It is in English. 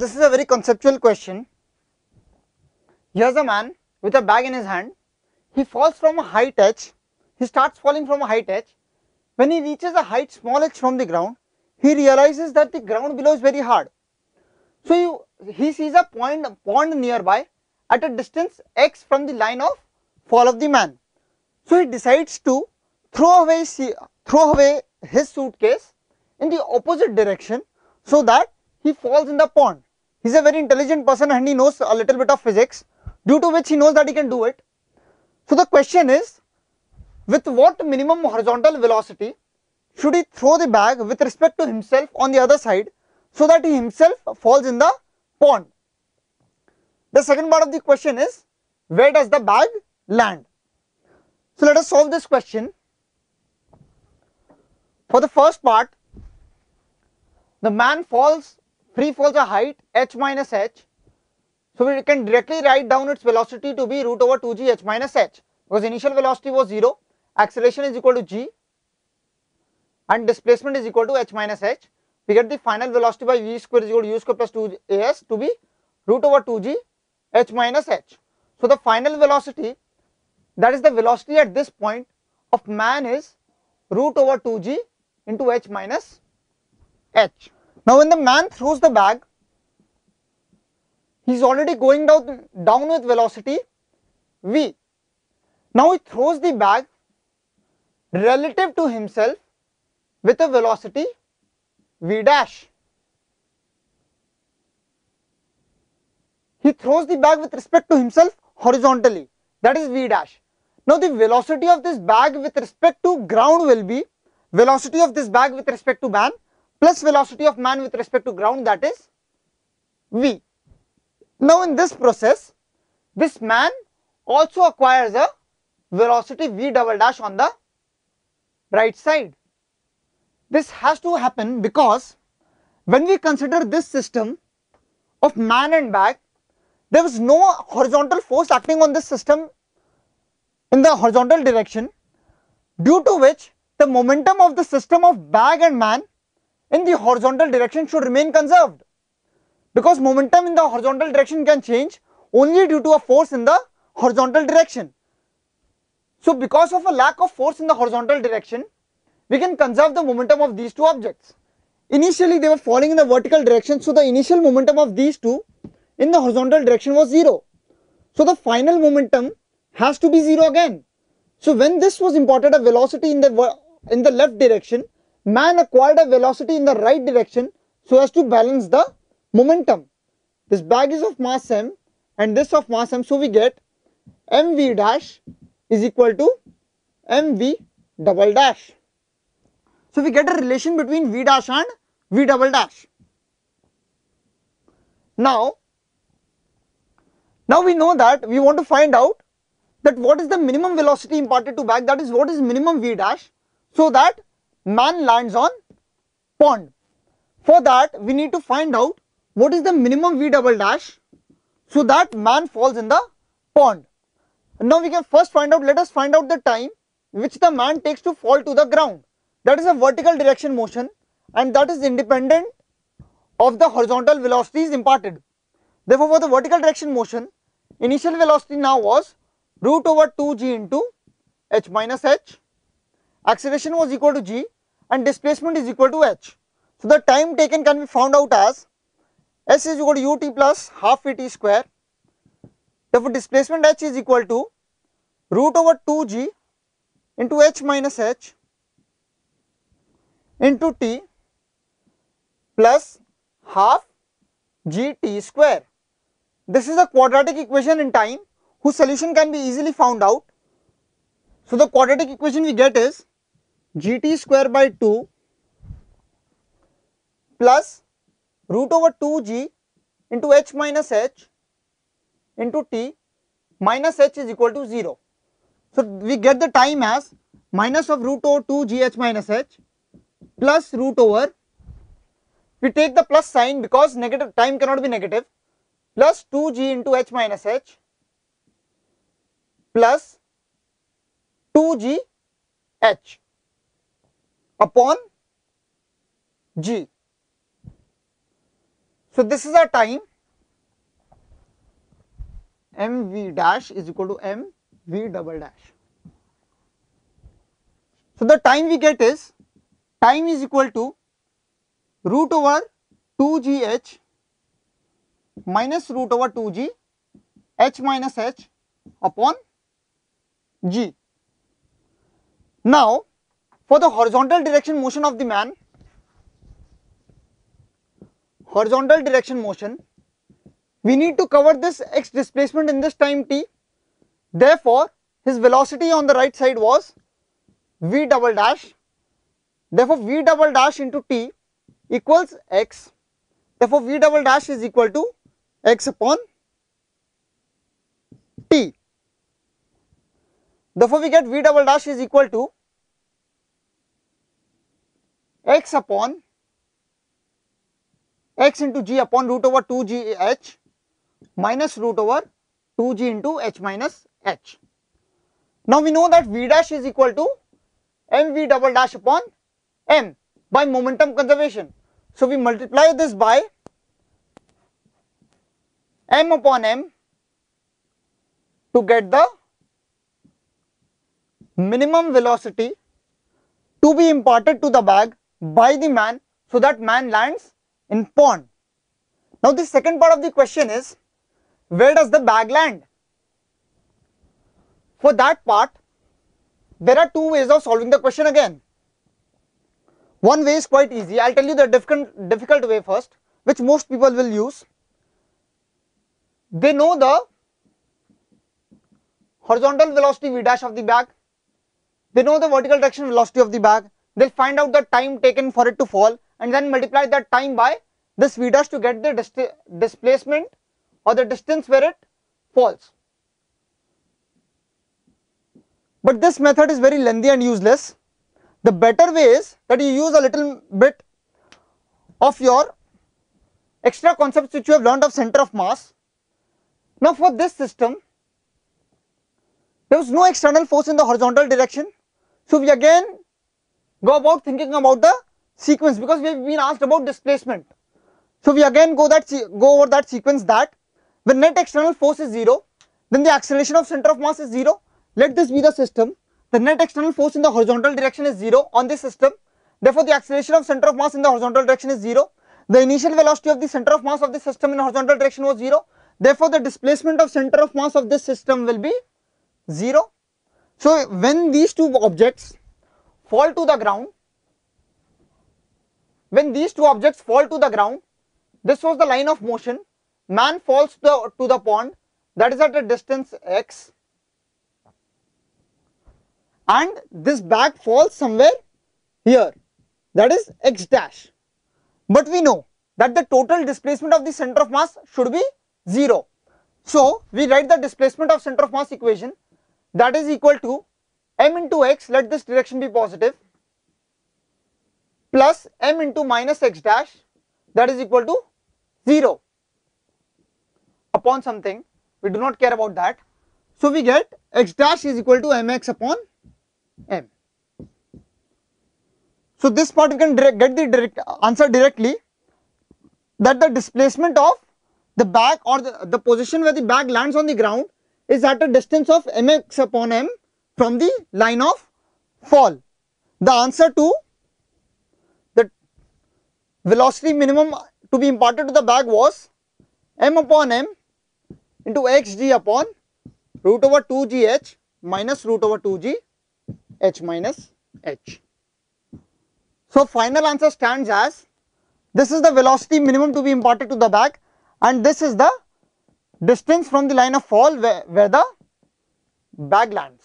this is a very conceptual question. Here's a man with a bag in his hand. He falls from a height h. He starts falling from a height h. When he reaches a height small h from the ground, he realizes that the ground below is very hard. So you, he sees a point pond nearby at a distance x from the line of fall of the man. So he decides to throw away throw away his suitcase in the opposite direction so that he falls in the pond. He's a very intelligent person and he knows a little bit of physics due to which he knows that he can do it. So the question is with what minimum horizontal velocity should he throw the bag with respect to himself on the other side so that he himself falls in the pond. The second part of the question is where does the bag land? So let us solve this question. For the first part, the man falls, free falls a height h minus h. So we can directly write down its velocity to be root over 2g h minus h because initial velocity was 0, acceleration is equal to g and displacement is equal to h minus h. We get the final velocity by v square is equal to u square plus 2 as to be root over 2g h minus h. So the final velocity that is the velocity at this point of man is root over 2g into h minus h. Now when the man throws the bag, he is already going down, down with velocity v. Now he throws the bag relative to himself with a velocity v dash. He throws the bag with respect to himself horizontally that is v dash. Now the velocity of this bag with respect to ground will be velocity of this bag with respect to man plus velocity of man with respect to ground that is v. Now in this process this man also acquires a velocity v double dash on the right side. This has to happen because when we consider this system of man and bag, there was no horizontal force acting on this system in the horizontal direction due to which the momentum of the system of bag and man in the horizontal direction should remain conserved because momentum in the horizontal direction can change only due to a force in the horizontal direction. So because of a lack of force in the horizontal direction, we can conserve the momentum of these two objects. Initially they were falling in the vertical direction, so the initial momentum of these two in the horizontal direction was 0. So the final momentum has to be 0 again. So when this was imported a velocity in the in the left direction, man acquired a velocity in the right direction so as to balance the momentum. This bag is of mass m and this of mass m, so we get mv dash is equal to mv double dash. So we get a relation between V dash and V double dash. Now, now we know that we want to find out that what is the minimum velocity imparted to bag that is what is minimum V dash so that man lands on pond. For that we need to find out what is the minimum V double dash so that man falls in the pond. Now we can first find out let us find out the time which the man takes to fall to the ground that is a vertical direction motion and that is independent of the horizontal velocities imparted. Therefore, for the vertical direction motion, initial velocity now was root over 2g into h minus h, acceleration was equal to g and displacement is equal to h. So, the time taken can be found out as s is equal to ut plus half vt square. Therefore, displacement h is equal to root over 2g into h minus h into t plus half gt square. This is a quadratic equation in time whose solution can be easily found out. So, the quadratic equation we get is gt square by 2 plus root over 2g into h minus h into t minus h is equal to 0. So, we get the time as minus of root over 2 gh minus h plus root over we take the plus sign because negative time cannot be negative plus 2g into h minus h plus 2g h upon g. So this is our time mv dash is equal to mv double dash. So the time we get is time is equal to root over 2gh minus root over 2g h minus h upon g. Now for the horizontal direction motion of the man, horizontal direction motion, we need to cover this x displacement in this time t. Therefore, his velocity on the right side was v double dash. Therefore, v double dash into t equals x. Therefore, v double dash is equal to x upon t. Therefore, we get v double dash is equal to x upon x into g upon root over 2g h minus root over 2g into h minus h. Now we know that v dash is equal to mv double dash upon m by momentum conservation. So we multiply this by m upon m to get the minimum velocity to be imparted to the bag by the man so that man lands in pond. Now the second part of the question is where does the bag land? For that part there are two ways of solving the question again. One way is quite easy. I'll tell you the difficult, difficult way first which most people will use. They know the horizontal velocity v dash of the bag. They know the vertical direction velocity of the bag they'll find out the time taken for it to fall and then multiply that time by this v dash to get the dis displacement or the distance where it falls. But this method is very lengthy and useless. The better way is that you use a little bit of your extra concepts which you have learned of center of mass. Now for this system, there was no external force in the horizontal direction. So we again go about thinking about the sequence because we have been asked about displacement. So we again go that go over that sequence that when net external force is 0 then the acceleration of center of mass is 0 let this be the system. The net external force in the horizontal direction is 0 on this system. Therefore the acceleration of center of mass in the horizontal direction is 0 the initial velocity of the center of mass of the system in horizontal direction was 0 therefore the displacement of center of mass of this system will be 0 so when these two objects fall to the ground, when these two objects fall to the ground, this was the line of motion, man falls to the, to the pond. That is at a distance x. And this bag falls somewhere here. That is x dash. But we know that the total displacement of the center of mass should be 0. So, we write the displacement of center of mass equation. That is equal to m into x let this direction be positive plus m into minus x dash that is equal to 0 upon something we do not care about that. So, we get x dash is equal to mx upon m. So, this part we can direct, get the direct answer directly that the displacement of the bag or the, the position where the bag lands on the ground is at a distance of mx upon m from the line of fall. The answer to the velocity minimum to be imparted to the bag was m upon m into xg upon root over 2gh minus root over 2g h minus h. So, final answer stands as this is the velocity minimum to be imparted to the bag and this is the distance from the line of fall where, where the bag lands.